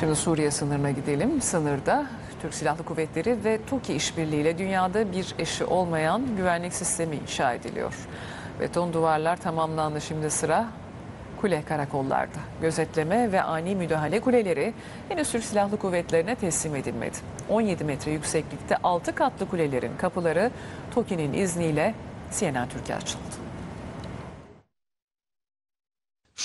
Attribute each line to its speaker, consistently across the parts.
Speaker 1: Şimdi Suriye sınırına gidelim. Sınırda Türk Silahlı Kuvvetleri ve TOKİ işbirliğiyle dünyada bir eşi olmayan güvenlik sistemi inşa ediliyor. Beton duvarlar tamamlandı şimdi sıra kule karakollarda. Gözetleme ve ani müdahale kuleleri henüz Türk Silahlı Kuvvetlerine teslim edilmedi. 17 metre yükseklikte 6 katlı kulelerin kapıları TOKİ'nin izniyle CNN Türkiye açıldı.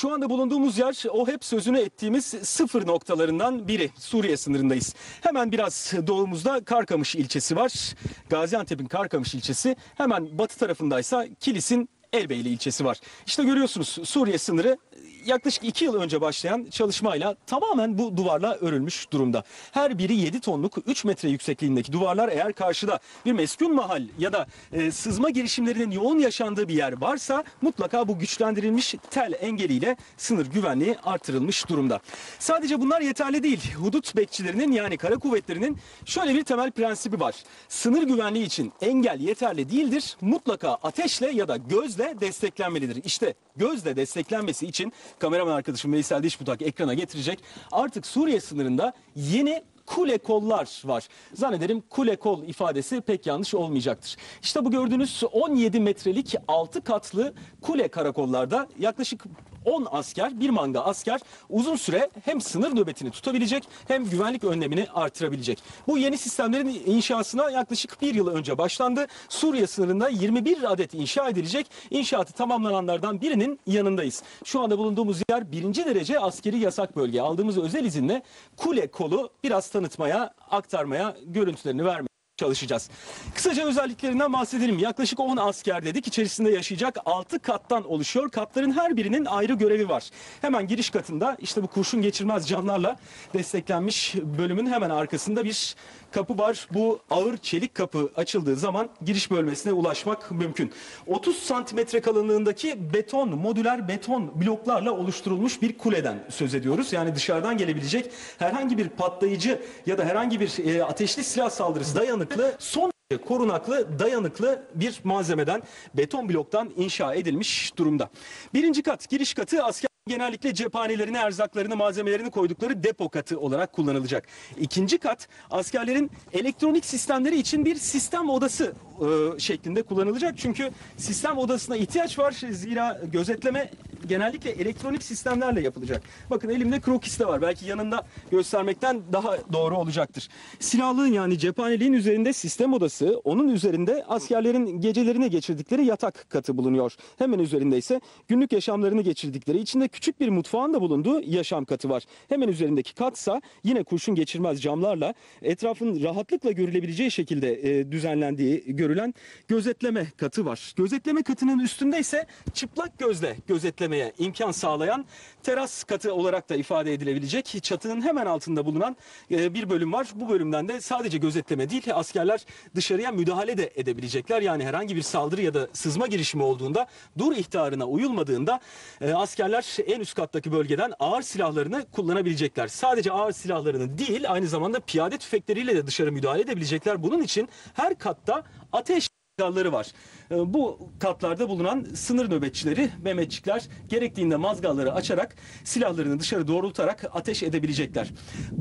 Speaker 2: Şu anda bulunduğumuz yer o hep sözünü ettiğimiz sıfır noktalarından biri. Suriye sınırındayız. Hemen biraz doğumuzda Karkamış ilçesi var. Gaziantep'in Karkamış ilçesi. Hemen batı tarafındaysa Kilis'in Elbeyli ilçesi var. İşte görüyorsunuz Suriye sınırı yaklaşık iki yıl önce başlayan çalışmayla tamamen bu duvarla örülmüş durumda. Her biri 7 tonluk 3 metre yüksekliğindeki duvarlar eğer karşıda bir meskun mahal ya da e, sızma girişimlerinin yoğun yaşandığı bir yer varsa mutlaka bu güçlendirilmiş tel engeliyle sınır güvenliği artırılmış durumda. Sadece bunlar yeterli değil. Hudut bekçilerinin yani kara kuvvetlerinin şöyle bir temel prensibi var. Sınır güvenliği için engel yeterli değildir. Mutlaka ateşle ya da gözle desteklenmelidir. İşte gözle desteklenmesi için kameraman arkadaşım Veysel Dişbutak ekrana getirecek. Artık Suriye sınırında yeni kule kollar var. Zannederim kule kol ifadesi pek yanlış olmayacaktır. İşte bu gördüğünüz 17 metrelik 6 katlı kule karakollarda yaklaşık 10 asker, bir manga asker uzun süre hem sınır nöbetini tutabilecek hem güvenlik önlemini artırabilecek. Bu yeni sistemlerin inşasına yaklaşık bir yıl önce başlandı. Suriye sınırında 21 adet inşa edilecek. İnşaatı tamamlananlardan birinin yanındayız. Şu anda bulunduğumuz yer birinci derece askeri yasak bölge. Aldığımız özel izinle kule kolu biraz tanıtmaya, aktarmaya, görüntülerini vermeye çalışacağız. Kısaca özelliklerinden bahsedelim. Yaklaşık 10 asker dedik. İçerisinde yaşayacak 6 kattan oluşuyor. Katların her birinin ayrı görevi var. Hemen giriş katında işte bu kurşun geçirmez camlarla desteklenmiş bölümün hemen arkasında bir kapı var. Bu ağır çelik kapı açıldığı zaman giriş bölmesine ulaşmak mümkün. 30 santimetre kalınlığındaki beton, modüler beton bloklarla oluşturulmuş bir kuleden söz ediyoruz. Yani dışarıdan gelebilecek herhangi bir patlayıcı ya da herhangi bir e, ateşli silah saldırısı dayanıklı son korunaklı, dayanıklı bir malzemeden, beton bloktan inşa edilmiş durumda. Birinci kat, giriş katı asker genellikle cephanelerini, erzaklarını, malzemelerini koydukları depo katı olarak kullanılacak. İkinci kat askerlerin elektronik sistemleri için bir sistem odası e, şeklinde kullanılacak. Çünkü sistem odasına ihtiyaç var. Zira gözetleme genellikle elektronik sistemlerle yapılacak. Bakın elimde krokis de var. Belki yanında göstermekten daha doğru olacaktır. Silahlığın yani cephaneliğin üzerinde sistem odası, onun üzerinde askerlerin gecelerini geçirdikleri yatak katı bulunuyor. Hemen üzerinde ise günlük yaşamlarını geçirdikleri, içinde küçük bir mutfağın da bulunduğu yaşam katı var. Hemen üzerindeki katsa yine kurşun geçirmez camlarla etrafın rahatlıkla görülebileceği şekilde e, düzenlendiği görülen gözetleme katı var. Gözetleme katının üstünde ise çıplak gözle gözetlemeye imkan sağlayan teras katı olarak da ifade edilebilecek çatının hemen altında bulunan e, bir bölüm var. Bu bölümden de sadece gözetleme değil askerler dışarıya müdahale de edebilecekler. Yani herhangi bir saldırı ya da sızma girişimi olduğunda dur ihtarına uyulmadığında e, askerler en üst kattaki bölgeden ağır silahlarını kullanabilecekler. Sadece ağır silahlarını değil aynı zamanda piyade tüfekleriyle de dışarı müdahale edebilecekler. Bunun için her katta ateş silahları var. E, Bu katlarda bulunan sınır nöbetçileri, Mehmetçikler gerektiğinde mazgalları açarak silahlarını dışarı doğrultarak ateş edebilecekler.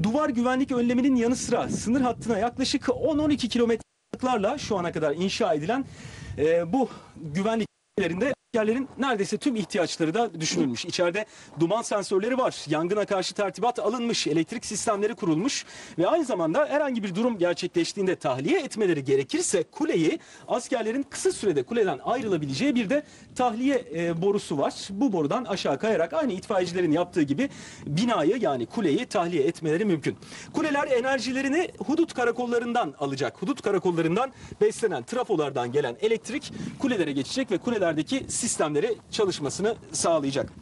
Speaker 2: Duvar güvenlik önleminin yanı sıra sınır hattına yaklaşık 10-12 kilometreliklerle şu ana kadar inşa edilen e, bu güvenlik yerinde askerlerin neredeyse tüm ihtiyaçları da düşünülmüş. İçeride duman sensörleri var. Yangına karşı tertibat alınmış. Elektrik sistemleri kurulmuş. Ve aynı zamanda herhangi bir durum gerçekleştiğinde tahliye etmeleri gerekirse kuleyi askerlerin kısa sürede kuleden ayrılabileceği bir de tahliye e, borusu var. Bu borudan aşağı kayarak aynı itfaiyecilerin yaptığı gibi binayı yani kuleyi tahliye etmeleri mümkün. Kuleler enerjilerini hudut karakollarından alacak. Hudut karakollarından beslenen trafolardan gelen elektrik kulelere geçecek ve kulelerdeki sistemleri çalışmasını sağlayacak.